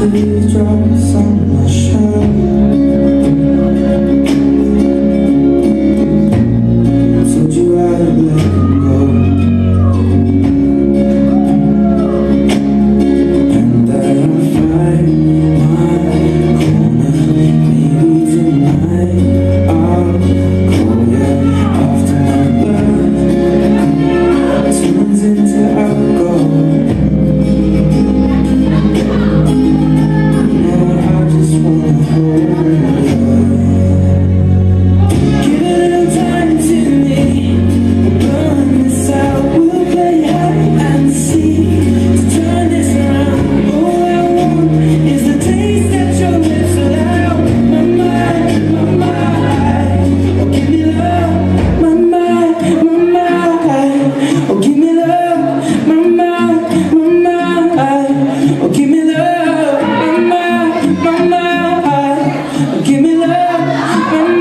Thank you. Give me love, mama.